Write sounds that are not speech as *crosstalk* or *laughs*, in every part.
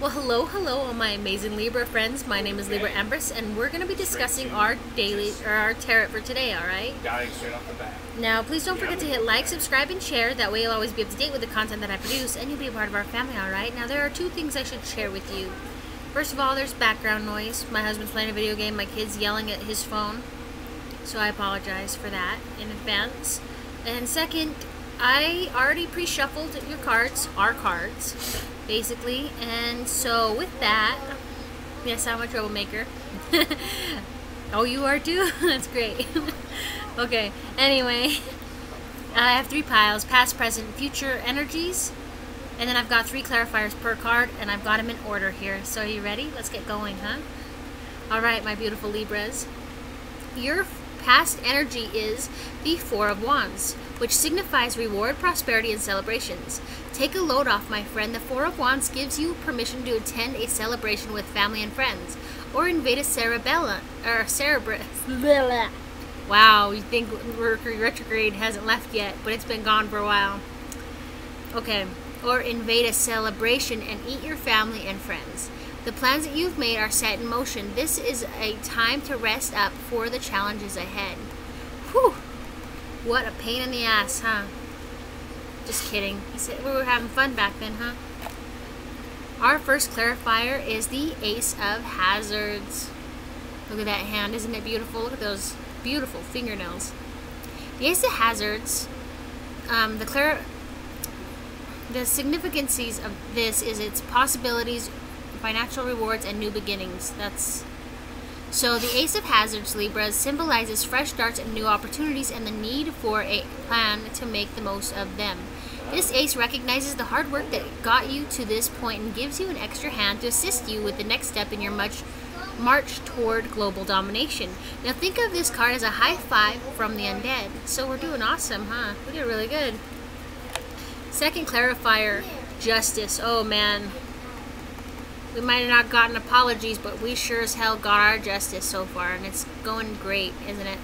Well, hello, hello, all my amazing Libra friends. My name is Libra Empress, and we're going to be discussing our daily or our tarot for today. All right. Dying straight off the bat. Now, please don't forget to hit like, subscribe, and share. That way, you'll always be up to date with the content that I produce, and you'll be a part of our family. All right. Now, there are two things I should share with you. First of all, there's background noise. My husband's playing a video game. My kid's yelling at his phone, so I apologize for that in advance. And second, I already pre-shuffled your cards, our cards, basically. And so with that, yes, I'm a troublemaker. *laughs* oh, you are too? *laughs* That's great. *laughs* okay, anyway, I have three piles, past, present, future energies. And then I've got three clarifiers per card, and I've got them in order here. So are you ready? Let's get going, huh? All right, my beautiful Libras. Your past energy is the Four of Wands, which signifies reward, prosperity, and celebrations. Take a load off, my friend. The Four of Wands gives you permission to attend a celebration with family and friends, or invade a cerebella, or cerebra. *laughs* Wow, you think Mercury retrograde hasn't left yet, but it's been gone for a while. Okay, or invade a celebration and eat your family and friends. The plans that you've made are set in motion. This is a time to rest up for the challenges ahead. Whew! What a pain in the ass, huh? Just kidding. We were having fun back then, huh? Our first clarifier is the Ace of Hazards. Look at that hand. Isn't it beautiful? Look at those beautiful fingernails. The Ace of Hazards, um, the clar the significances of this is its possibilities financial rewards, and new beginnings. That's so the Ace of Hazards Libras symbolizes fresh starts and new opportunities and the need for a plan to make the most of them. This ace recognizes the hard work that got you to this point and gives you an extra hand to assist you with the next step in your much march toward global domination. Now think of this card as a high five from the undead. So we're doing awesome, huh? We did really good. Second clarifier, justice. Oh man, we might have not gotten apologies, but we sure as hell got our justice so far, and it's going great, isn't it?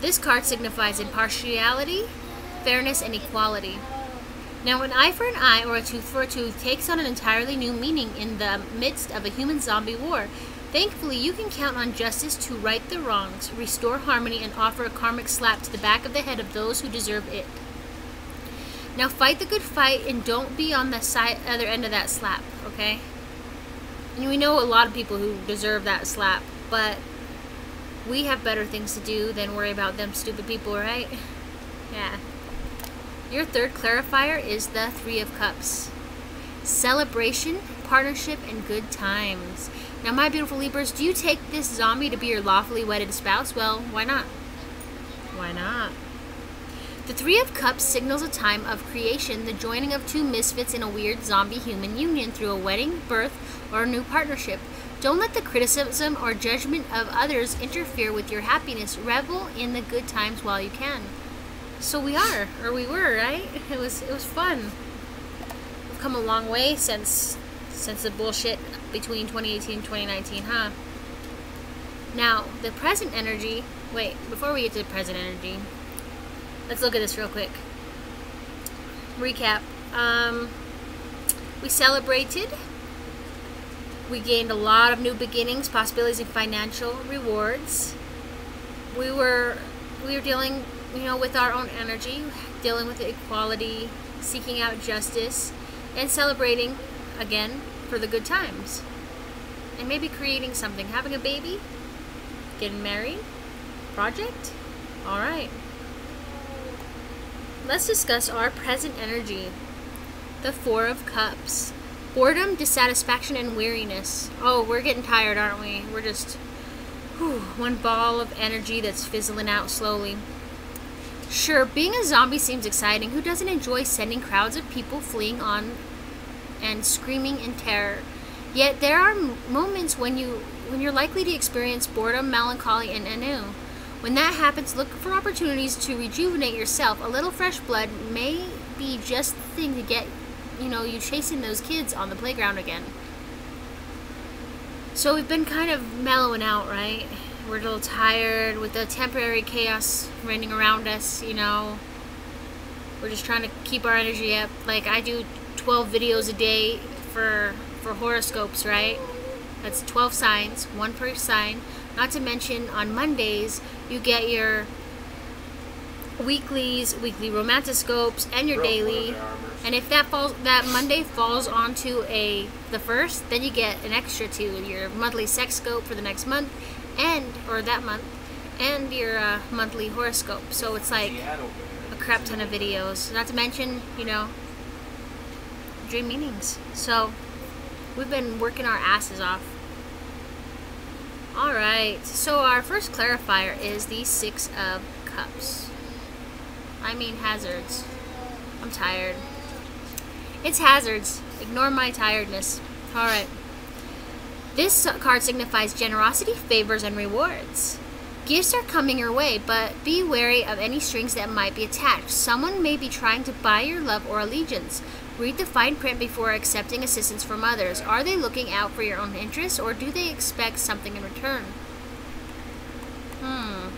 This card signifies impartiality, fairness, and equality. Now, an eye for an eye or a tooth for a tooth takes on an entirely new meaning in the midst of a human zombie war. Thankfully, you can count on justice to right the wrongs, restore harmony, and offer a karmic slap to the back of the head of those who deserve it. Now fight the good fight and don't be on the side other end of that slap, okay? And we know a lot of people who deserve that slap, but we have better things to do than worry about them stupid people, right? *laughs* Yeah. Your third clarifier is the Three of Cups. Celebration, partnership, and good times. Now, my beautiful Libras, do you take this zombie to be your lawfully wedded spouse? Well, why not? Why not? The Three of Cups signals a time of creation, the joining of two misfits in a weird zombie human union through a wedding, birth, or a new partnership. Don't let the criticism or judgment of others interfere with your happiness. Revel in the good times while you can. So we are, or we were, right? *laughs* It was it was fun. We've come a long way since since the bullshit between 2018 and 2019, huh? Now, the present energy, wait, before we get to the present energy, Let's look at this real quick. Recap. Um, we celebrated. We gained a lot of new beginnings, possibilities, and financial rewards. We were we were dealing, you know, with our own energy, dealing with equality, seeking out justice, and celebrating again for the good times. And maybe creating something, having a baby, getting married, project. All right let's discuss our present energy. The Four of Cups. Boredom, dissatisfaction, and weariness. Oh, we're getting tired, aren't we? We're just whew, one ball of energy that's fizzling out slowly. Sure, being a zombie seems exciting. Who doesn't enjoy sending crowds of people fleeing on and screaming in terror? Yet there are moments when you when you're likely to experience boredom, melancholy, and ennui. When that happens, look for opportunities to rejuvenate yourself. A little fresh blood may be just the thing to get, you know, you chasing those kids on the playground again. So we've been kind of mellowing out, right? We're a little tired with the temporary chaos reigning around us, you know. We're just trying to keep our energy up. Like I do 12 videos a day, for for horoscopes, right? That's 12 signs, one per sign. Not to mention on Mondays you get your weeklies, weekly romantascopes, and your daily. And if that falls, that Monday falls onto a the first, then you get an extra to your monthly sex scope for the next month, and or that month, and your uh, monthly horoscope. So it's like a crap ton of videos. Not to mention, you know, dream meanings. So we've been working our asses off. Alright, so our first clarifier is the Six of Cups. I mean hazards. I'm tired. It's hazards. Ignore my tiredness. Alright. This card signifies generosity, favors, and rewards. Gifts are coming your way, but be wary of any strings that might be attached. Someone may be trying to buy your love or allegiance. Read the fine print before accepting assistance from others. Are they looking out for your own interests, or do they expect something in return? Hmm.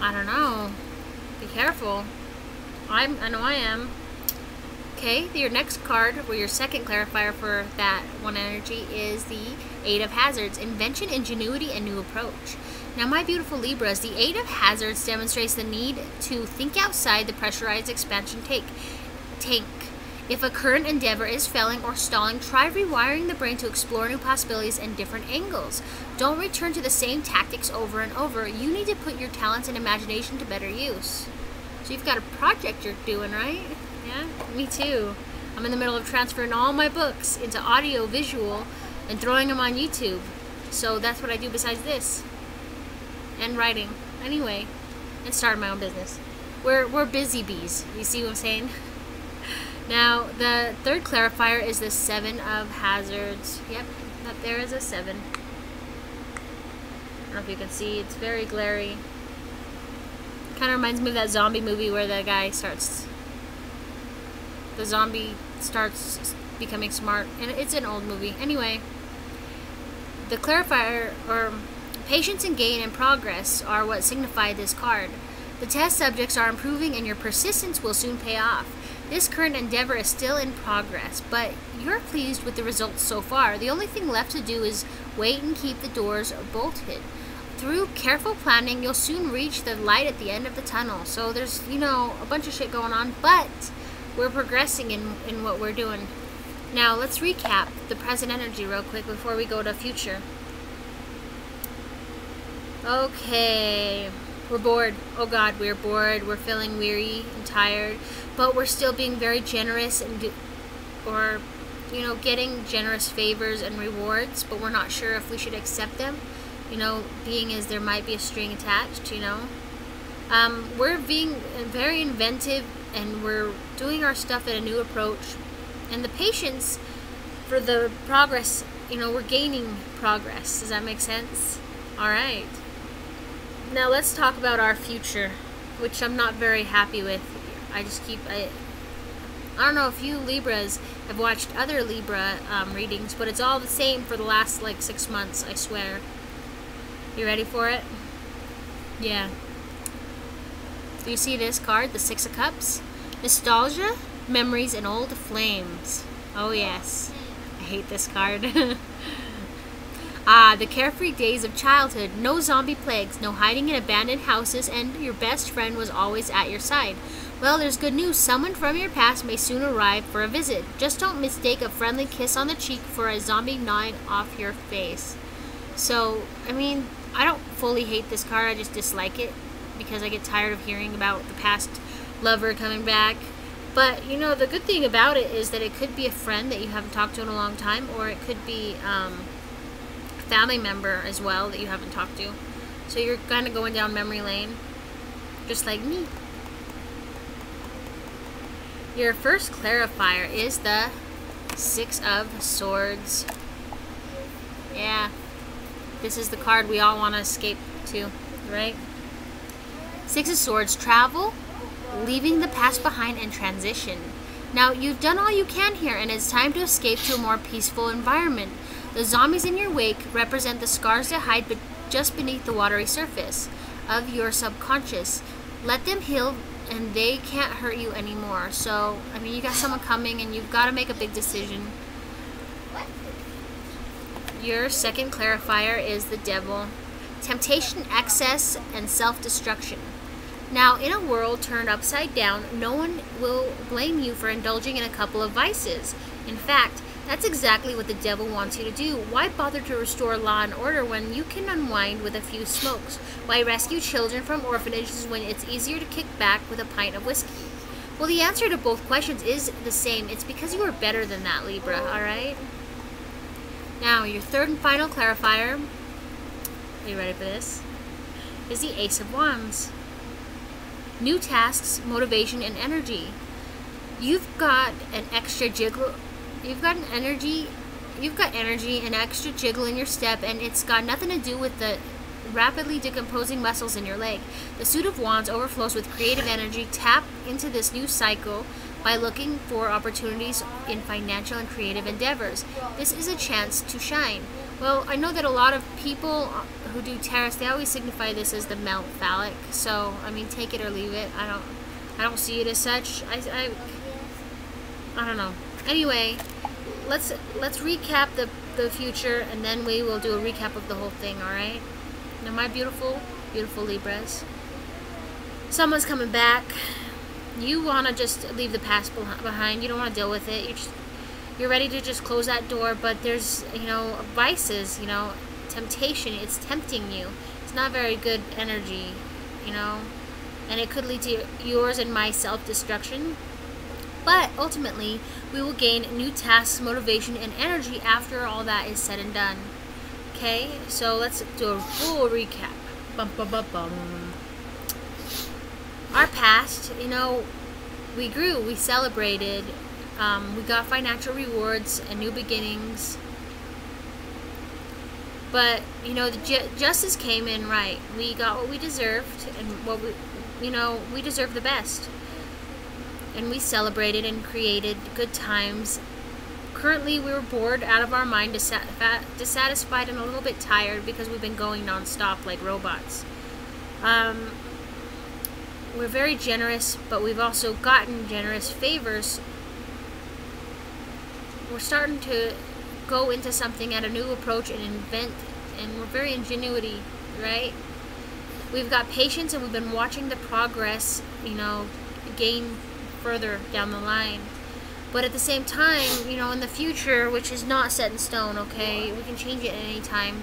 I don't know. Be careful. I'm, I know I am. Okay, your next card, or your second clarifier for that one energy, is the Eight of Hazards, Invention, Ingenuity, and New Approach. Now, my beautiful Libras, the Eight of Hazards demonstrates the need to think outside the pressurized expansion tank. tank. If a current endeavor is failing or stalling, try rewiring the brain to explore new possibilities and different angles. Don't return to the same tactics over and over. You need to put your talents and imagination to better use. So you've got a project you're doing, right? Yeah, me too. I'm in the middle of transferring all my books into audio, visual, and throwing them on YouTube. So that's what I do besides this. And writing. Anyway, and start my own business. We're, we're busy bees. You see what I'm saying? *laughs* Now, the third clarifier is the Seven of Hazards. Yep, up there is a seven. I don't know if you can see. It's very glary. Kind of reminds me of that zombie movie where the guy starts... The zombie starts becoming smart. And it's an old movie. Anyway, the clarifier, or patience and gain and progress, are what signify this card. The test subjects are improving and your persistence will soon pay off. This current endeavor is still in progress, but you're pleased with the results so far. The only thing left to do is wait and keep the doors bolted. Through careful planning, you'll soon reach the light at the end of the tunnel. So there's, you know, a bunch of shit going on, but we're progressing in, in what we're doing. Now, let's recap the present energy real quick before we go to future. Okay. We're bored. Oh God, we're bored. We're feeling weary and tired, but we're still being very generous and, or, you know, getting generous favors and rewards. But we're not sure if we should accept them. You know, being as there might be a string attached. You know, um, we're being very inventive and we're doing our stuff in a new approach. And the patience for the progress. You know, we're gaining progress. Does that make sense? All right. Now let's talk about our future, which I'm not very happy with. I just keep I. I don't know if you Libras have watched other Libra um, readings, but it's all the same for the last like six months. I swear. You ready for it? Yeah. Do you see this card, the Six of Cups? Nostalgia, memories, and old flames. Oh yes. I hate this card. *laughs* Ah, the carefree days of childhood. No zombie plagues, no hiding in abandoned houses, and your best friend was always at your side. Well, there's good news. Someone from your past may soon arrive for a visit. Just don't mistake a friendly kiss on the cheek for a zombie gnawing off your face. So, I mean, I don't fully hate this card. I just dislike it because I get tired of hearing about the past lover coming back. But, you know, the good thing about it is that it could be a friend that you haven't talked to in a long time, or it could be, um, family member as well that you haven't talked to. So you're kind of going down memory lane, just like me. Your first clarifier is the Six of Swords. Yeah, this is the card we all want to escape to, right? Six of Swords, travel, leaving the past behind and transition. Now, you've done all you can here, and it's time to escape to a more peaceful environment. The zombies in your wake represent the scars that hide be just beneath the watery surface of your subconscious. Let them heal and they can't hurt you anymore. So, I mean, you got someone coming and you've got to make a big decision. What? Your second clarifier is the devil. Temptation, excess, and self-destruction. Now, in a world turned upside down, no one will blame you for indulging in a couple of vices. In fact, that's exactly what the devil wants you to do. Why bother to restore law and order when you can unwind with a few smokes? Why rescue children from orphanages when it's easier to kick back with a pint of whiskey? Well, the answer to both questions is the same. It's because you are better than that, Libra, alright? Now, your third and final clarifier, are you ready for this? Is the Ace of Wands. New tasks, motivation, and energy. You've got an extra jiggle You've got an energy, you've got energy and extra jiggle in your step, and it's got nothing to do with the rapidly decomposing muscles in your leg. The suit of wands overflows with creative energy. Tap into this new cycle by looking for opportunities in financial and creative endeavors. This is a chance to shine. Well, I know that a lot of people who do tarot, they always signify this as the male phallic. So, I mean, take it or leave it. I don't, I don't see it as such. I, I, I don't know. Anyway, let's let's recap the the future and then we will do a recap of the whole thing all right? Now my beautiful beautiful libras someone's coming back. You want to just leave the past behind. You don't want to deal with it. You're just you're ready to just close that door but there's you know vices you know. Temptation it's tempting you. It's not very good energy you know and it could lead to yours and my self-destruction but ultimately, we will gain new tasks, motivation, and energy after all that is said and done. Okay, so let's do a full recap. Bum, bum, bum. Our past, you know, we grew, we celebrated, um, we got financial rewards and new beginnings. But, you know, the ju justice came in right. We got what we deserved, and what we, you know, we deserve the best and we celebrated and created good times. Currently, we were bored out of our mind, dissatisfied, and a little bit tired because we've been going nonstop like robots. Um, we're very generous, but we've also gotten generous favors. We're starting to go into something at a new approach and invent, and we're very ingenuity, right? We've got patience, and we've been watching the progress, you know, gain further down the line. But at the same time, you know, in the future, which is not set in stone, okay, we can change it at any time,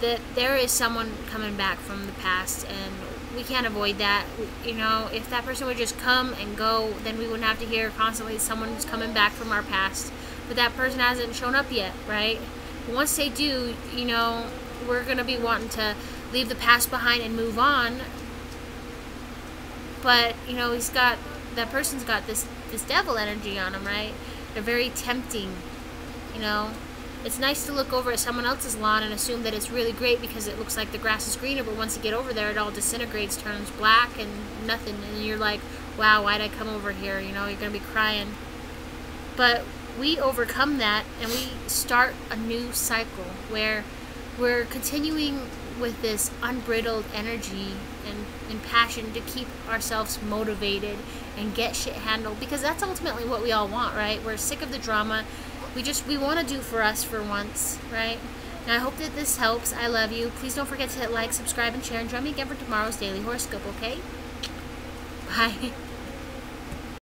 that there is someone coming back from the past, and we can't avoid that. You know, if that person would just come and go, then we wouldn't have to hear constantly someone's coming back from our past. But that person hasn't shown up yet, right? Once they do, you know, we're going to be wanting to leave the past behind and move on. But, you know, he's got that person's got this this devil energy on them, right? They're very tempting, you know. It's nice to look over at someone else's lawn and assume that it's really great because it looks like the grass is greener, but once you get over there, it all disintegrates, turns black, and nothing. And you're like, wow, why'd I come over here? You know, you're going to be crying. But we overcome that and we start a new cycle where we're continuing with this unbridled energy and, and passion to keep ourselves motivated and get shit handled because that's ultimately what we all want, right? We're sick of the drama. We just we want to do for us for once, right? And I hope that this helps. I love you. Please don't forget to hit like, subscribe, and share, and join me again for tomorrow's daily horoscope, okay? Bye. *laughs*